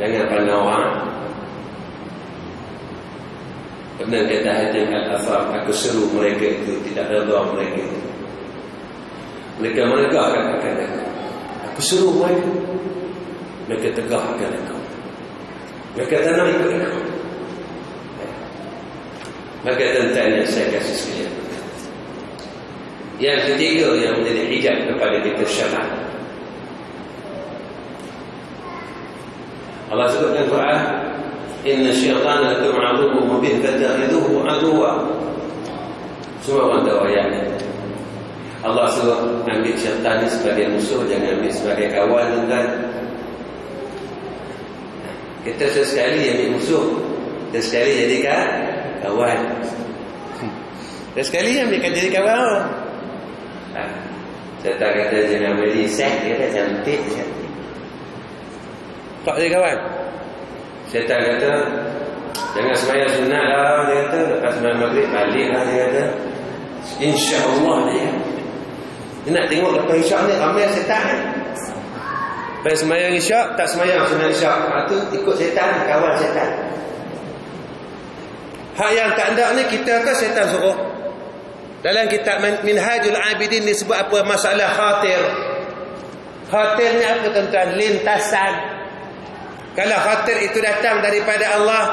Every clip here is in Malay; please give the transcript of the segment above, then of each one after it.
Jangan pandang orang. Pernah kata Hajar Al-Afar, aku seru mereka itu tidak reda mereka itu. Mereka menegakkan akan aku. Aku seru mereka. Mereka tegakkan aku. Mereka tak nak ikut aku. Maka tentang saya kasih sekalian. Yang ketiga yang menjadi hijab kepada kita syarat. Allah sebut dalam Quran, Inna syaitana lakum aduwwu mubin fattakhidhuhu aduwwa. Semua orang tahu ayat. Allah sebut ambil syaitan ini sebagai musuh, jangan ambil sebagai kawan dan kita sesekali ambil musuh, dan sekali jadikan kawan. Dan sekali ambil jadi kawan. Saya tak kata jangan beli set Dia kata cantik cantik Tak jadi kawan. Saya tak kata Jangan semayang sunat lah Dia kata. Lepas semayang maghrib balik lah Dia kata. InsyaAllah dia Dia nak tengok lepas isyak ni Ramai setan Lepas semayang isyak Tak semayang sunat isyak. Lepas tu ikut setan Kawan setan Hak yang tak ada ni Kita kata setan suruh. Dalam kitab Minhajul Abidin ni sebut apa masalah khatir. Khatir ni apa tuan-tuan? Lintasan. Kalau khatir itu datang daripada Allah,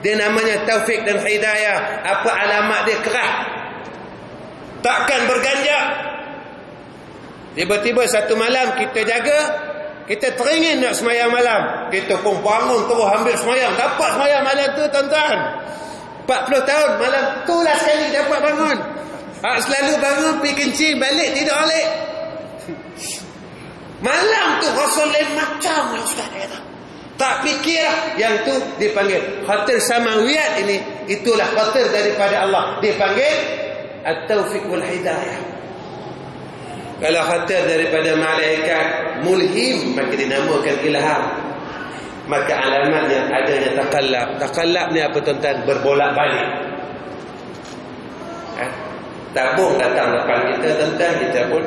dia namanya taufik dan hidayah. Apa alamat dia kerah? Takkan berganjak. Tiba-tiba satu malam kita jaga, kita teringin nak semayang malam. Kita pun bangun terus ambil semayang. Dapat semayang malam tu tuan-tuan. 40 tahun malam tu lah sekali dapat bangun. Ha, selalu bangun pergi kencing balik tidur balik. Malam tu Rasul lain macam lah Ustaz kata. Tak fikir yang tu dipanggil khatir samawiyat ini itulah khatir daripada Allah dipanggil at-taufiq wal hidayah. Kalau khatir daripada malaikat mulhim maka dinamakan ilham. Maka alamatnya adanya takallab. Takallab ni apa tuan-tuan? Berbolak-balik. Tabung datang depan kita tentang kita pun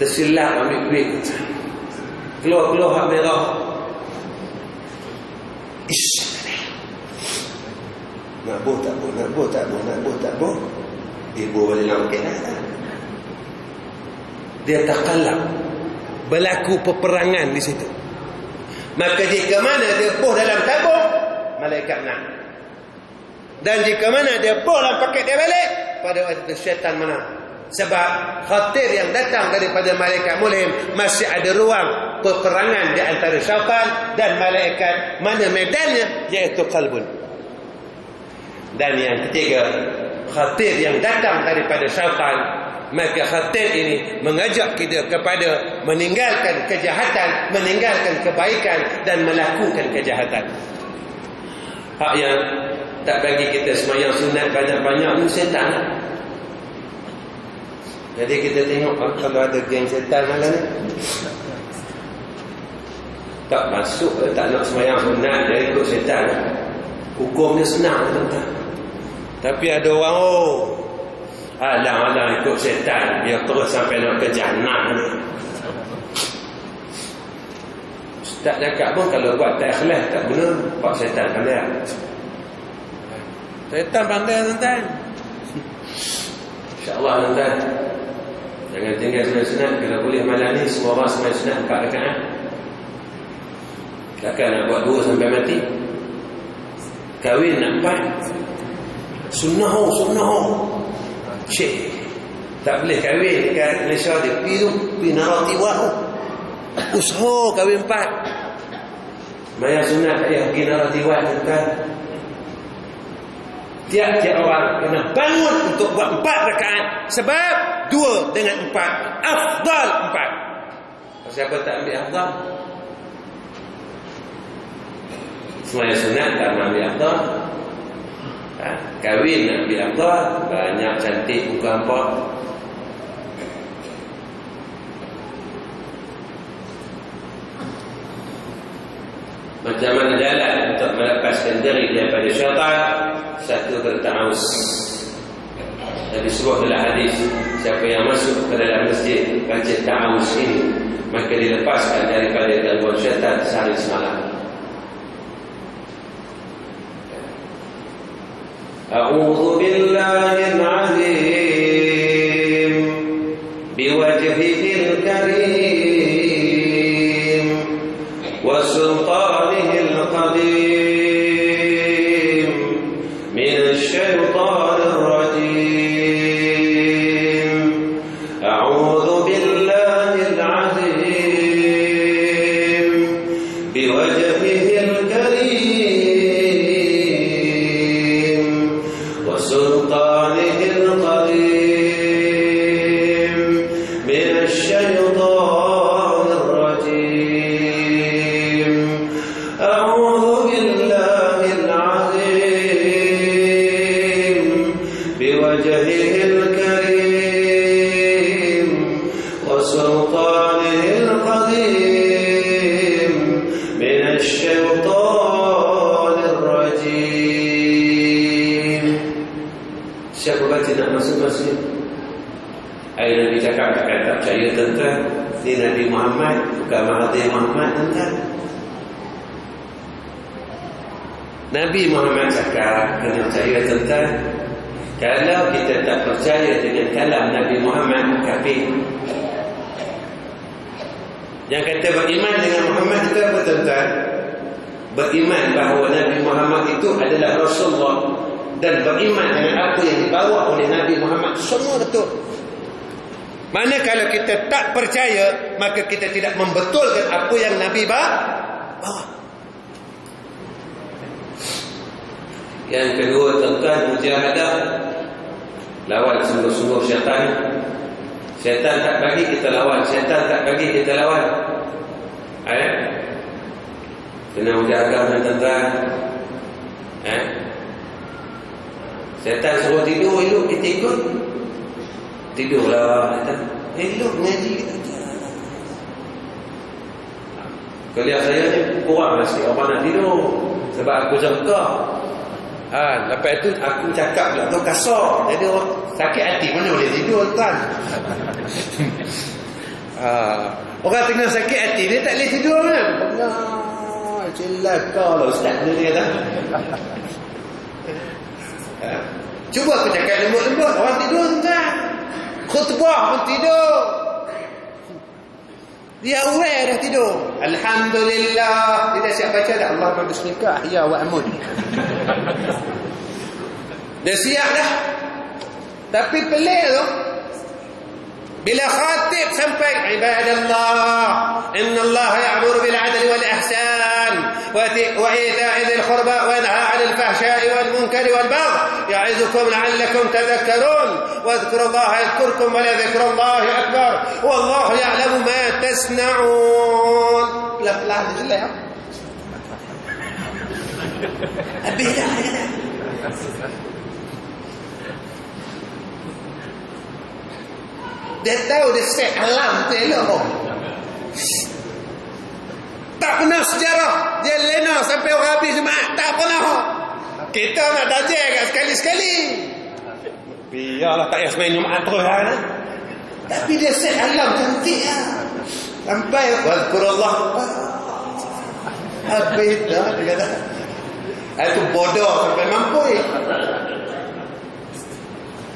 tersilap ambil duit keluar-keluar hak merah. Ish. Nak buh tak buh nak buh tak buh nak buh tak buh ibu balik nak mungkin dia tak kalap. Berlaku peperangan di situ. Maka jika mana dia buh dalam tabung malaikat nak dan jika mana dia pulang paket dia balik, pada waktu itu syaitan menang. Sebab khatir yang datang daripada malaikat mulim masih ada ruang peperangan di antara syaitan dan malaikat. Mana medannya? Iaitu kalbun. Dan yang ketiga, khatir yang datang daripada syaitan maka khatir ini mengajak kita kepada meninggalkan kejahatan, meninggalkan kebaikan dan melakukan kejahatan. Hak yang tak bagi kita semayang sunat banyak-banyak tu setan jadi kita tengok ah, kalau ada geng setan malam ni tak masuk tak nak semayang sunat dia ikut setan hukum dia senang tuan tapi ada orang oh alang-alang ikut setan dia terus sampai nak ke jannah ni tak cakap pun kalau buat tak ikhlas tak guna buat setan pandai Setan pandai tuan-tuan. InsyaAllah tuan-tuan. Jangan tinggal semua sunat. Kalau boleh malam ni semua orang semua sunat empat rekaan. Takkan nak buat dua sampai mati. Kahwin nak empat. Sunnah sunnah. Cik. Tak boleh kahwin kat Malaysia dia. Pergi tu. Pergi narati. Usaha kahwin empat. Maya sunat tak payah pergi narati buat tuan tiap-tiap orang kena bangun untuk buat empat rakaat sebab dua dengan empat afdal empat siapa tak ambil afdal semuanya sunat tak ambil afdal ha? kahwin nak ambil afdal banyak cantik muka empat macam mana jalan untuk melepaskan diri daripada syaitan satu berta'awus Nabi sebut dalam hadis Siapa yang masuk ke dalam masjid Baca ta'awus ini Maka dilepaskan daripada gangguan syaitan sehari semalam. أعوذ بالله العظيم. بوجهه الشيطان الرجيم Siapa baca nak masuk masjid? Ayah Nabi cakap tak kata percaya tentang Ni Nabi Muhammad Bukan Mahathir Muhammad tentang Nabi Muhammad cakap Kena percaya tentang Kalau kita tak percaya dengan kalam Nabi Muhammad Kafir Yang kata beriman dengan Muhammad itu apa tentang Beriman bahawa Nabi Muhammad itu adalah Rasulullah dan beriman dengan apa yang dibawa oleh Nabi Muhammad semua betul. Mana kalau kita tak percaya maka kita tidak membetulkan apa yang Nabi bawa. Yang kedua tentang mujahadah lawan sungguh-sungguh syaitan. Syaitan tak bagi kita lawan, syaitan tak bagi kita lawan. Eh? Kena dengan tentang eh? Setan suruh tidur, elok kita ikut. Tidurlah. Kata, elok ngaji kita. Kuliah saya ni kurang sikit orang nak tidur. Sebab aku jengkak. Ha, lepas tu aku cakap pula tu kasar. Jadi orang sakit hati mana boleh tidur tuan. ha, orang tengah sakit hati dia tak boleh tidur kan. Benar. Celaka lah ustaz ni dia kata. Cuba aku cakap lembut-lembut Orang tidur tak Khutbah pun tidur Dia aware dah tidur Alhamdulillah Dia dah siap baca dah Allah berbismika Ya wa amun Dia siap dah Tapi pelik tu Bila khatib sampai Ibadallah Inna Allah ya'mur bil adli wal ihsan وإيتاء ذي القربى وينهى عن الفحشاء والمنكر والبغي يعظكم لعلكم تذكرون. واذكروا الله يذكركم ولذكر الله أكبر. والله يعلم ما تصنعون. لا لا لا أبي لا لا dia set alam tu elok tak pernah sejarah. Dia lena sampai orang habis jemaah tak pernah. Kita nak dajal kat sekali-sekali. Biarlah tak payah semain jemaah terus kan? Tapi dia set alam cantik lah sampai wazkurullah. Habis dah dia kata. Itu bodoh sampai mampu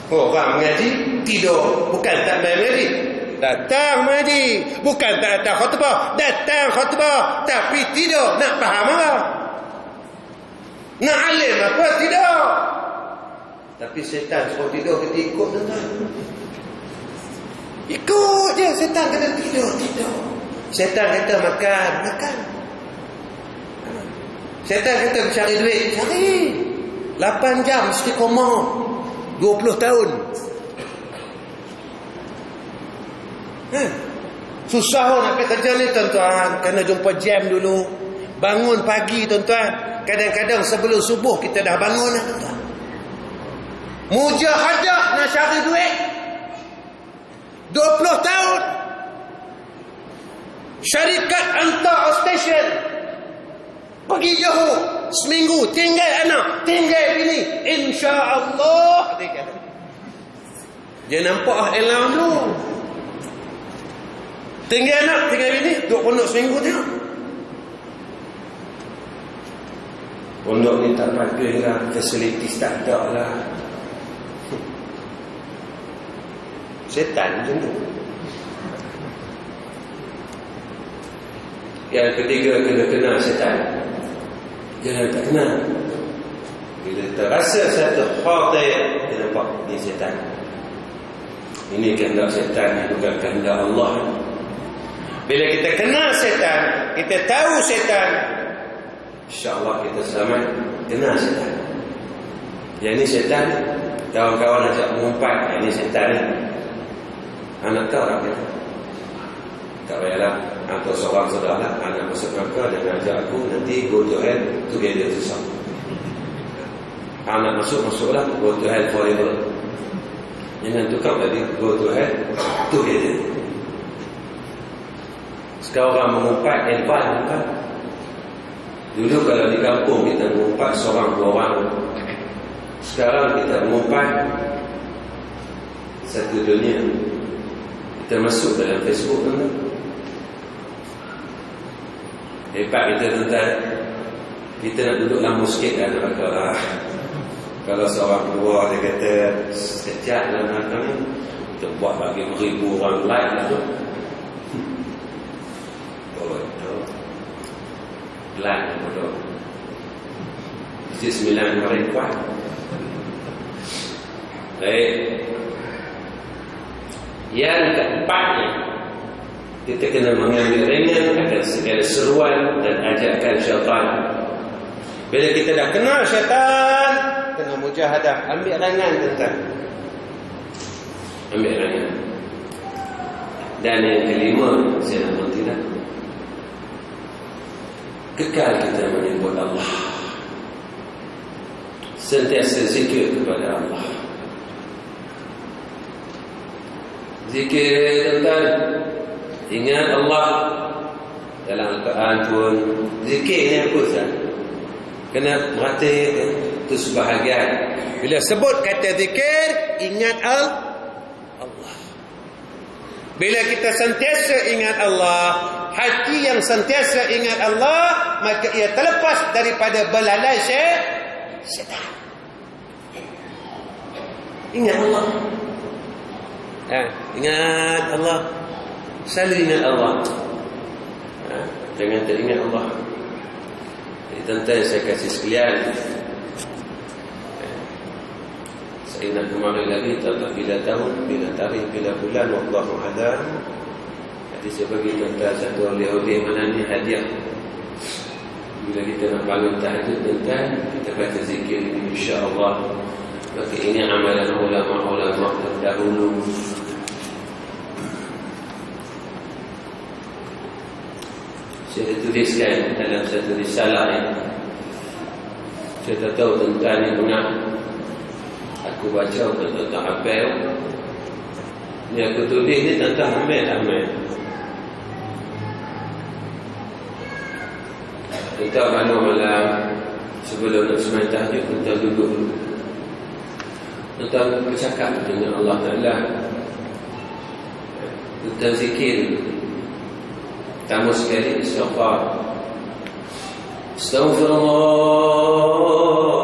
Oh, orang mengaji? Tidur. Bukan tak main mengaji Datang mengaji. Bukan tak datang khutbah. Datang khutbah. Tapi tidur. Nak faham apa? Nak alim apa? Tidak. Tapi setan suruh tidur kita ikut tuan Ikut je. Setan kata tidur. Tidur. Setan kata makan. Makan. Setan kata cari duit. Cari. 8 jam mesti koma. 20 tahun. Eh, susah nak pergi kerja ni tuan-tuan. Kena jumpa jam dulu. Bangun pagi tuan-tuan. Kadang-kadang sebelum subuh kita dah bangun lah tuan-tuan. Mujahadah nak cari duit. 20 tahun. Syarikat hantar station. Pergi jauh. Seminggu. Tinggal anak. Tinggal bini. InsyaAllah. Dia kata. Dia nampak ah elang dulu. Tinggal anak, tinggal bini, duduk pondok seminggu tengok. Pondok ni tak pakai lah, facilities tak ada lah. Setan macam tu. Yang ketiga kena kenal setan. Jangan tak kenal. Bila terasa satu khatir, kita nampak ni setan. Ini kandang setan, bukan kandang Allah. Allah. Bila kita kenal setan Kita tahu setan InsyaAllah kita selamat Kenal setan. Yang ini setan Kawan-kawan ajak mengumpat. Yang ini setan ni. Anak orang kata. Tak payahlah. Atau seorang saudara Anak masuk neraka Dan ajak aku Nanti go to hell Together to some Anak masuk Masuklah Go to hell forever. Jangan tukar tadi Go to hell Together Sekarang mengumpat Advance bukan? Dulu kalau di kampung Kita mengumpat Seorang dua orang. Sekarang kita mengumpat Satu dunia. Kita masuk dalam Facebook tu Hebat kita tuan Kita nak duduk lama sikit kan kalau, kalau seorang keluar dia kata Sekejap dalam ni Kita buat bagi beribu orang like lah Bismillahirrahmanirrahim. Baik. Yang keempatnya kita kena mengambil ringan akan segala seruan dan ajakan syaitan. Bila kita dah kenal syaitan, kena mujahadah, ambil ringan tentang. Ambil ringan. Dan yang kelima, saya nak kekal kita menyebut Allah Sentiasa zikir kepada Allah. Zikir tentang Ingat Allah. Dalam Al-Quran pun Zikir ni apa sah? Kena merata Itu sebahagian. Bila sebut kata zikir Ingat Allah. Bila kita sentiasa ingat Allah Hati yang sentiasa ingat Allah Maka ia terlepas daripada belalai syaitan Ingat Allah Ha, ingat Allah. Selalu ingat Allah. Ha, jangan tak ingat Allah. Jadi tentang saya kasih sekalian. Ha, saya nak kemana lagi tak bila tahun, bila tarikh, bila bulan, Wallahu alam. Jadi saya bagi tentang satu oleh-oleh mana ni hadiah. Bila kita nak bangun tahajud tentang kita baca zikir insya-Allah. Maka ini amalan ulama-ulama terdahulu. Saya tuliskan dalam satu risalah ini Saya tak tahu tentang ini benar Aku baca tentang Abel. Ini aku tulis ni tentang Ahmed Ahmed Tentang mana malam Sebelum nak semain tahajud Tentang duduk. Dulu Tentang bercakap dengan Allah Ta'ala. Tentang zikir. Kamu sekali istighfar. Astaghfirullahaladzim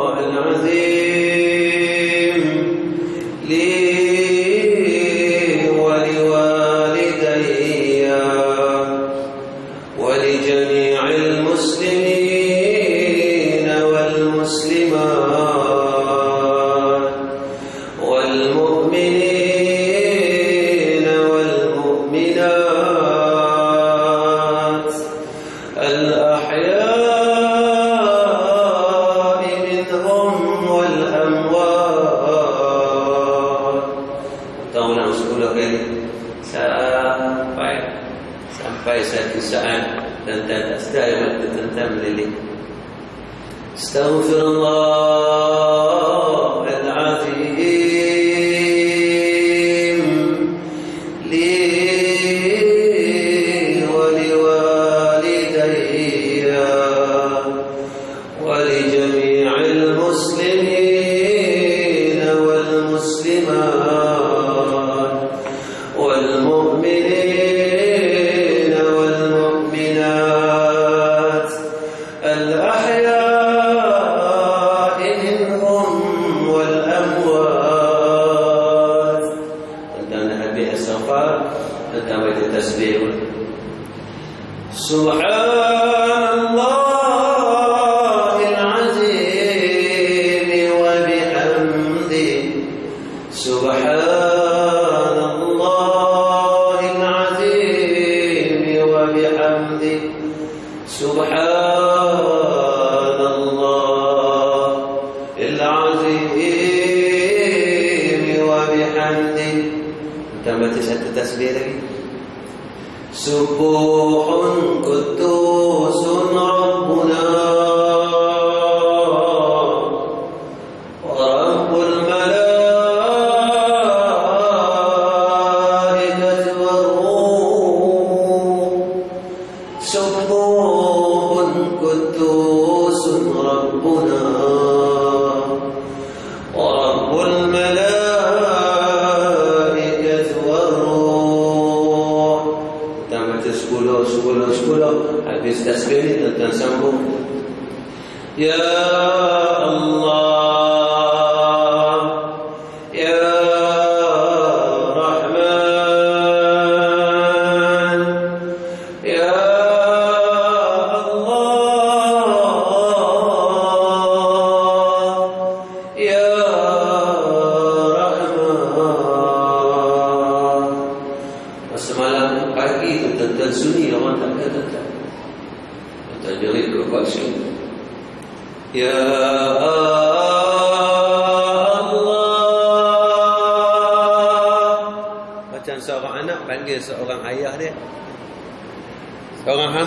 العظيم وبحمده. كما تشهد تسبيحك. سبوح قدوس رب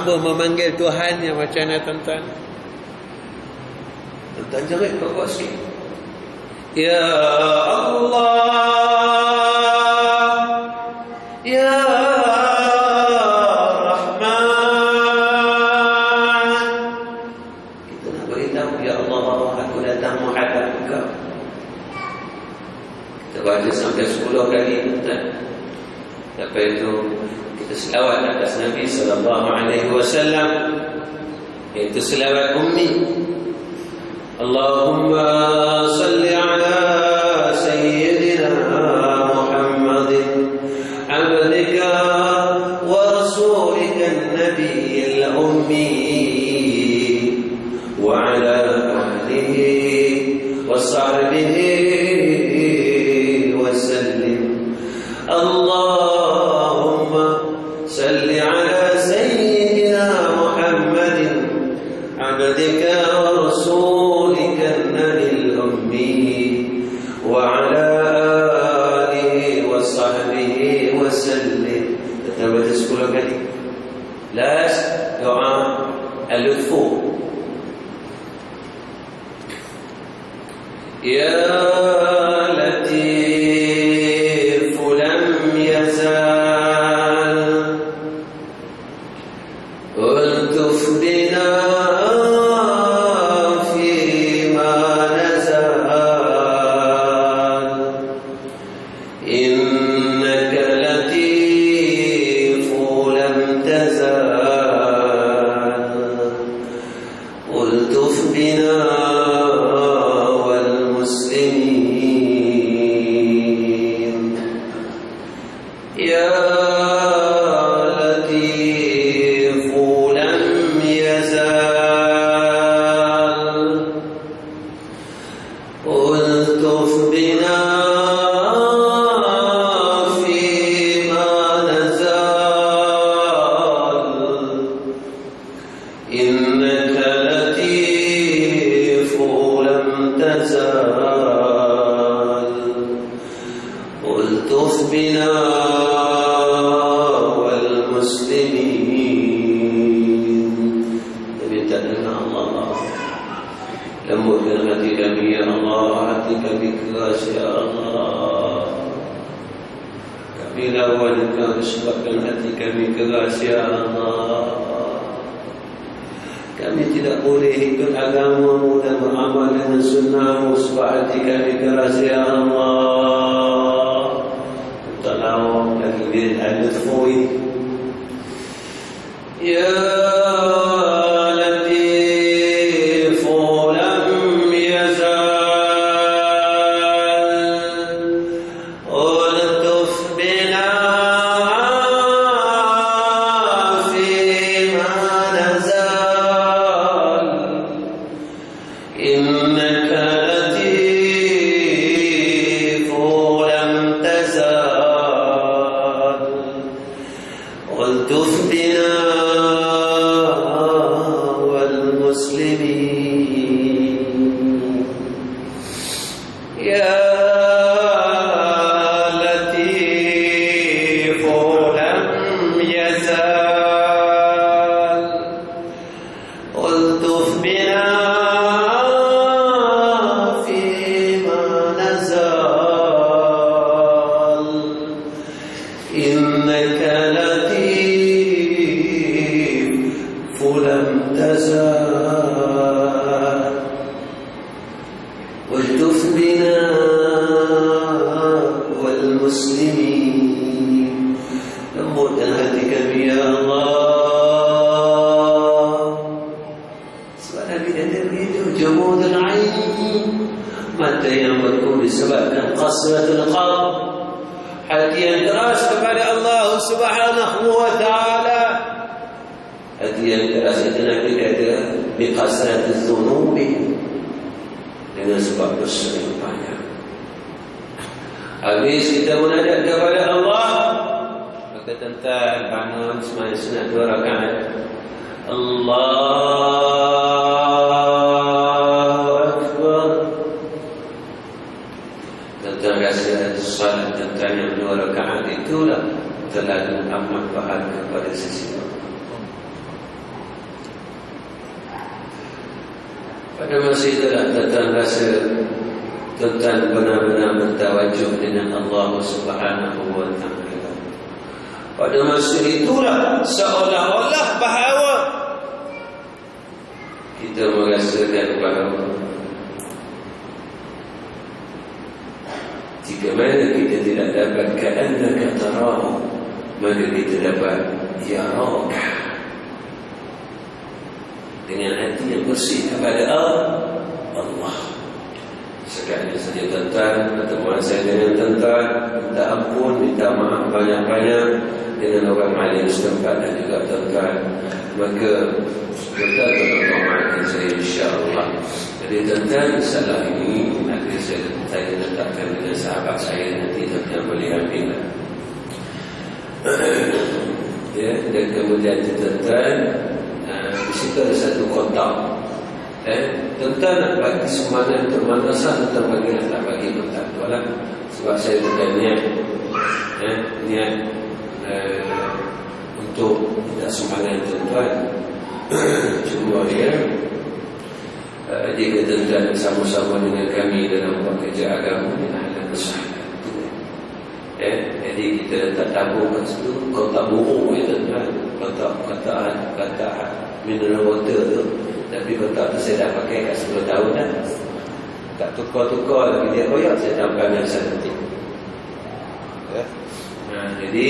hamba memanggil Tuhan yang macam mana tuan-tuan? Tuan-tuan jerit kuat sikit. Ya Allah. Ya Rahman. Kita nak beritahu ya Allah aku datang menghadap engkau. Kita baca sampai 10 kali tuan-tuan. Sampai itu selawat atas Nabi sallallahu alaihi wasallam. Iaitu selawat ummi. Allahumma salli ala وصحبه وسلم تتنبت سكولة دعاء اللطف يا للمدفوع يا peso. Habis kita menadap kepada Allah Maka tentang bangun semuanya sunat dua rakaat. Allah Akbar. Tentang rasa salat tentang yang dua rakaat itulah Terlalu amat bahagia pada sisi Allah. Pada masa itulah tentang rasa tentang benar-benar bertawajuh dengan Allah Subhanahu wa taala. Pada masa itulah seolah-olah bahawa kita merasakan bahawa jika mana kita tidak dapat keannaka tarahu maka kita dapat ya rakah dengan hati yang bersih kepada Allah. Sekali saja tentang pertemuan saya dengan tentang minta ampun, minta maaf banyak-banyak dengan orang alim setempat dan juga tentang maka kita tolong maafkan saya insyaAllah. Jadi tentang salah ini nanti saya, saya letakkan dengan sahabat saya nanti tentang boleh ambil. ya, dan kemudian tentang di situ ada satu kotak eh, tentang nak bagi semangat madrasah tentang bagi nak bagi kotak tu lah. Sebab saya bukan niat. Eh, niat eh, untuk tidak semangat tuan cuma dia uh, jika tentang sama-sama dengan kami dalam buat kerja agama dengan hal besar. Eh, jadi kita tak tabung kat situ. Kau tak buruk ya tuan kata kata kata mineral water tu tapi kotak tu saya dah pakai kat 10 tahun dah. Tak tukar-tukar lagi dia koyak saya tambah dengan satu ya. nah, jadi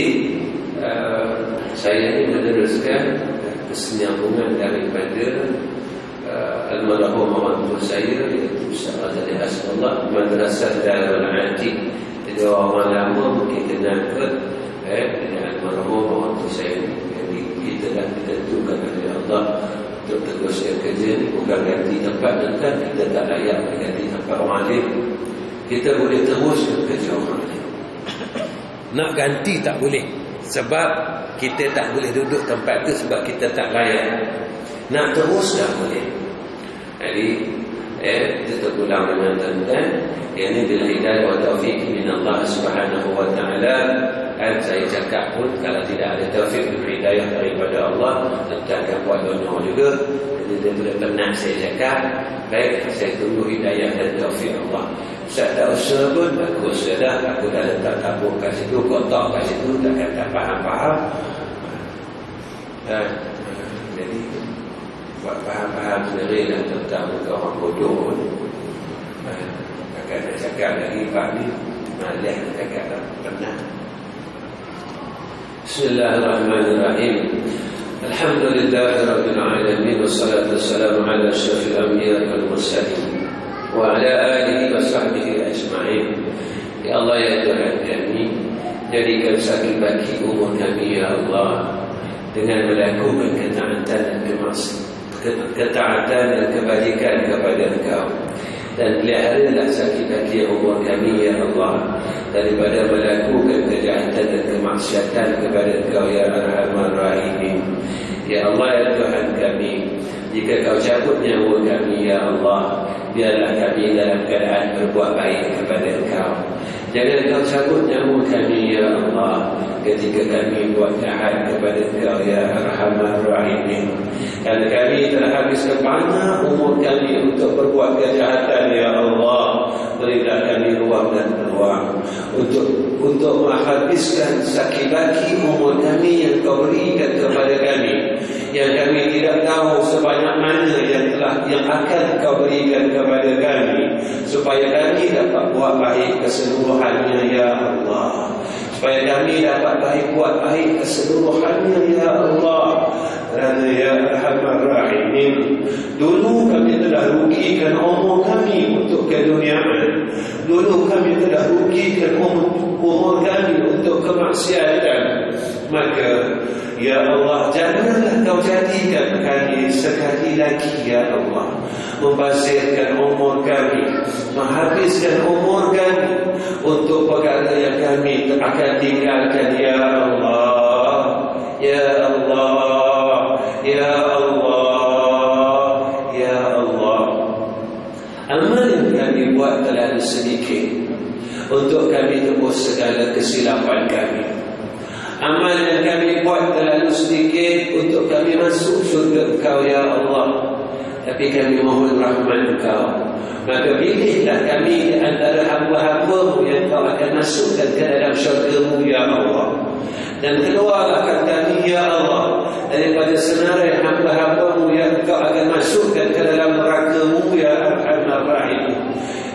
uh, saya ini meneruskan kesenyambungan daripada uh, almarhum orang saya iaitu Ustaz Azali Hasbullah Madrasah Darul Atiq jadi orang lama mungkin kenal ke eh, dengan almarhum orang saya jadi kita dah ditentukan oleh Allah untuk teruskan kerja ni bukan ganti tempat dan kan kita tak layak ganti tempat orang lain. Kita boleh teruskan kerja orang lain. Nak ganti tak boleh sebab kita tak boleh duduk tempat tu sebab kita tak layak. Nak teruskan boleh. Jadi eh, kita ulang dengan tuan-tuan. Yang ini bila hidayah wa taufiq min Allah subhanahu wa ta'ala dan saya cakap pun kalau tidak ada taufik dan hidayah daripada Allah tentu akan buat dono juga. Jadi daripada penat saya cakap. Baik saya tunggu hidayah dan taufik Allah. Ustaz tak usaha pun. Bagus dah. Aku dah letak tabung kat situ kotak kat situ takkan tak faham-faham. Dan jadi buat faham-faham sendiri dan tentang muka orang bodoh akan nak cakap lagi Pak ni malah cakap pernah بسم الله الرحمن الرحيم الحمد لله رب العالمين والصلاة والسلام على أشرف الأنبياء والمرسلين وعلى آله وصحبه أجمعين يا الله يا Tuhan kami jadikan sakit bagi umur kami ya Allah dengan melakukan ketaatan dan kemaksiatan ketaatan dan kebajikan kepada Engkau dan peliharalah sakit hati umur kami ya Allah daripada melakukan kejahatan dan kemaksiatan kepada Engkau ya Arhamar Rahimin. Ya Allah ya Tuhan kami jika kau cabut nyawa kami ya Allah biarlah kami dalam keadaan berbuat baik kepada Engkau. Jangan kau cabut nyawa kami ya Allah ketika kami buat jahat kepada Engkau ya Arhamar Rahimin. Kerana kami telah habiskan banyak umur kami untuk berbuat kejahatan ya Allah berilah kami ruang dan peluang untuk untuk menghabiskan sakit baki umur kami yang kau berikan kepada kami. Yang kami tidak tahu sebanyak mana yang telah yang akan kau berikan kepada kami. Supaya kami dapat buat baik keseluruhannya ya Allah. Supaya kami dapat baik buat baik keseluruhannya ya Allah. Kerana ya Rahman Rahimin dulu kami telah rugikan umur kami untuk keduniaan dulu kami telah rugikan umur, kami untuk kemaksiatan. Maka Ya Allah Janganlah kau jadikan kami Sekali lagi Ya Allah. Membazirkan umur kami Menghabiskan umur kami Untuk perkara yang kami Akan tinggalkan Ya Allah. Ya Allah Kami buat terlalu sedikit Untuk kami tebus segala kesilapan kami Amal yang kami buat terlalu sedikit untuk kami masuk surga Engkau ya Allah. Tapi kami mohon rahmat Engkau. Maka pilihlah kami di antara hamba-hamba yang Engkau akan masukkan ke dalam syurga ya Allah. Dan keluarkan kami ya Allah daripada senarai hamba-hambamu yang Engkau akan masukkan ke dalam neraka-Mu ya Ar-Rahim.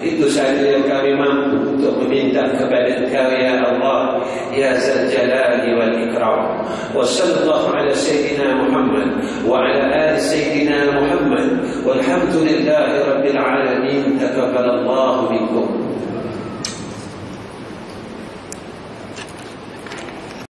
Itu saja yang kami mampu untuk meminta kepada Engkau ya Allah ya Zal Jalali wal Ikram. Wa sallallahu ala sayyidina Muhammad wa ala ali sayyidina Muhammad walhamdulillahi rabbil alamin. Takabbalallahu minkum.